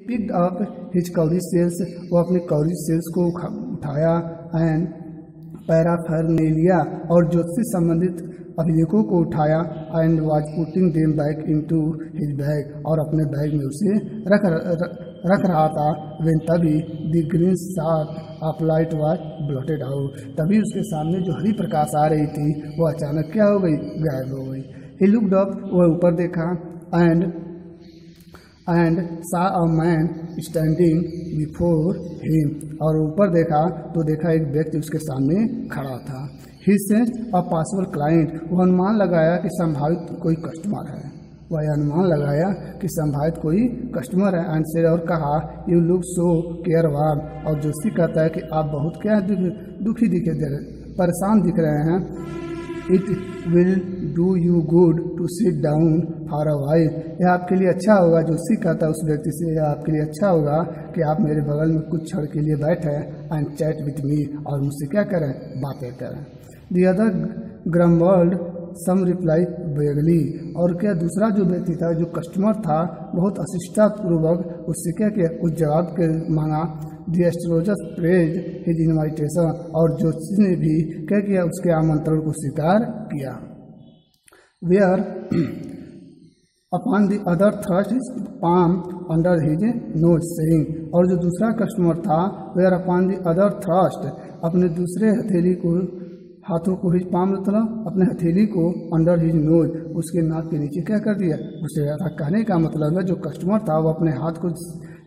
Picked up his cowrie shells वो अपने कवरी sales को उठाया एंड पैराफर्नेलिया और ज्योतिष संबंधित अभिलेखों को उठाया and was putting them back into his bag और अपने बैग में उसे रख रख रहा था। वेन तभी the green shaft of light was blotted out तभी उसके सामने जो हरी प्रकाश आ रही थी, वो अचानक क्या हो गई? गायब हो गई। ही लुकड अप वह ऊपर देखा and and saw a man standing before him और ऊपर देखा तो देखा एक व्यक्ति उसके सामने खड़ा था। He sense a possible client वो अनुमान लगाया कि संभावित कोई कस्टमर है। वह अनुमान लगाया कि संभावित कोई कस्टमर है। एंड से और कहा यू लुक सो केयरवान और जोशी कहता है कि आप बहुत क्या दुखी दिखे दे रहे परेशान दिख रहे हैं। It will do you good to sit down for a while यह आपके लिए अच्छा होगा, जो सी कहता है उस व्यक्ति से, यह आपके लिए अच्छा होगा कि आप मेरे बगल में कुछ क्षण के लिए बैठे एंड चैट विथ मी और मुझसे क्या करें? बातें करें। दी अदर ग्रमवर्ल्ड सम रिप्लाई बेगली और क्या दूसरा जो व्यक्ति था, जो कस्टमर था, बहुत अशिष्टापूर्वक उससे क्या किया? कुछ जवाब के मांगा the astrologer praise his invitation और ज्योतिष ने भी क्या किया, उसके आमंत्रण को स्वीकार किया। Whereupon the other thrust his palm under his nose saying. और जो दूसरा कस्टमर था whereupon the other thrust अपने दूसरे हथेली को, हाथों को हिज पाम मतलब अपने हथेली को अंडर हिज नोज़ उसके नाक के नीचे क्या कर दिया? उसे कहने का मतलब है जो कस्टमर था, वो अपने हाथ को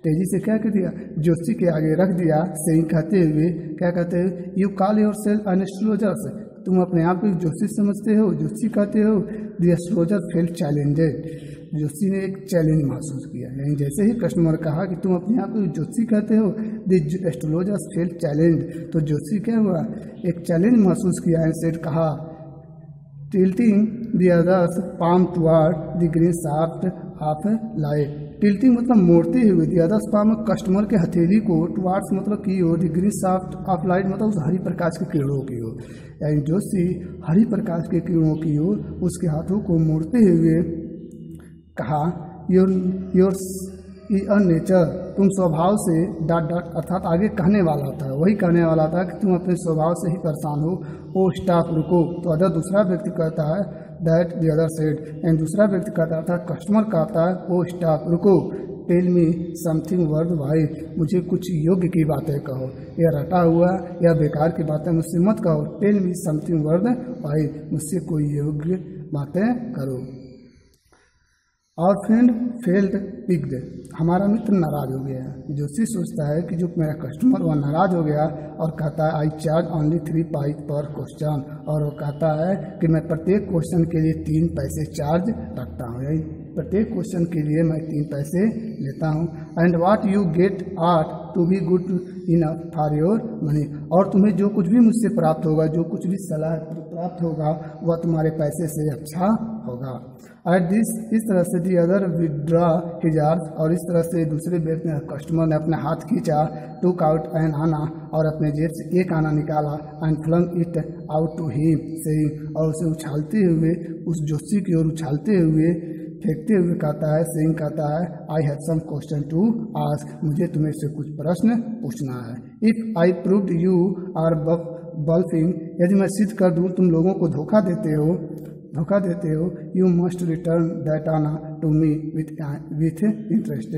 तेज़ी से क्या कर दिया? जोशी के आगे रख दिया, सही कहते हुए, क्या कहते हैं? You call yourself an astrologer तुम अपने आप को जोशी समझते हो, जोशी कहते हो the astrologer felt challenged Joshi ने एक चैलेंज महसूस किया। यानी जैसे ही कस्टमर कहा कि तुम अपने आप को जोशी कहते हो दी एस्ट्रोलॉजर फेल चैलेंज तो जोशी क्या हुआ? एक चैलेंज महसूस किया एंड सेट कहा tilting the other's palm toward the green shaft of light tilting मतलब मोड़ते हुए दिया था स्पा पाम कस्टमर के हथेली को टुवार्ड्स मतलब की ओर the green shaft of light मतलब उस हरी प्रकाश के किरणों की ओर। यानी सी हरी प्रकाश के किरणों की ओर, उसके हाथों को मोड़ते हुए कहा योर योर नेचर तुम स्वभाव से डाट डाट अर्थात आगे कहने वाला था वही कहने वाला था कि तुम अपने स्वभाव से ही परेशान हो। ओ स्टाफ, रुको। तो अदर दूसरा व्यक्ति कहता है that the other said and दूसरा व्यक्ति कहता था कस्टमर कहता है, ओ स्टाफ, रुको। टेल मी समथिंग वर्ड भाई मुझे कुछ योग्य की बातें कहो। या रटा हुआ, या बेकार की बातें मुझसे मत कहो। टेल मी समथिंग वर्ड भाई मुझसे कोई योग्य बातें करो। और फ्रेंड फेल्ड पिग्ड हमारा मित्र नाराज़ हो गया, जोशी सोचता है कि जो मेरा कस्टमर वह नाराज़ हो गया और कहता है I charge only three pice per question और वो कहता है कि मैं प्रत्येक क्वेश्चन के लिए तीन पैसे चार्ज रखता हूँ। यही प्रत्येक क्वेश्चन के लिए मैं तीन पैसे लेता हूँ। And what you get ought to be good enough for your money और तुम्हें जो कुछ भी मुझसे प्राप्त होगा, जो कुछ भी सलाह प्राप्त होगा, वह तुम्हारे पैसे से अच्छा होगा। एट दिस इस तरह से दी अदर विड्रा हिजार और इस तरह से दूसरे व्यक्ति कस्टमर ने अपने हाथ खींचा टुक आउट एन आना और अपने जेब से एक आना निकाला and flung it out to him से और उसे उछालते हुए, उस जोशी की ओर उछालते हुए फेंकते हुए कहता है सिंह कहता है I have some question to ask मुझे तुम्हें से कुछ प्रश्न पूछना है। If I prove you are bluffing यदि मैं सिद्ध कर दूँ तुम लोगों को धोखा देते हो, धोखा देते हो you must return that anna to me with with interest